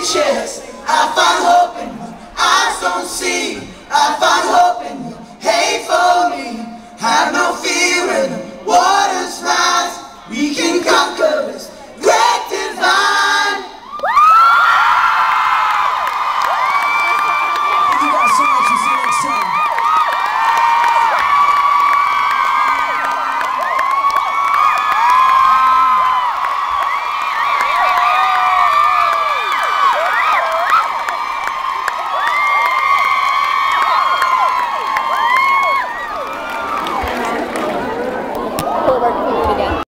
chest. I find hope in what Eyes don't see. I find hope in you. Hate for me. Have no fear in the waters rise. We can conquer this.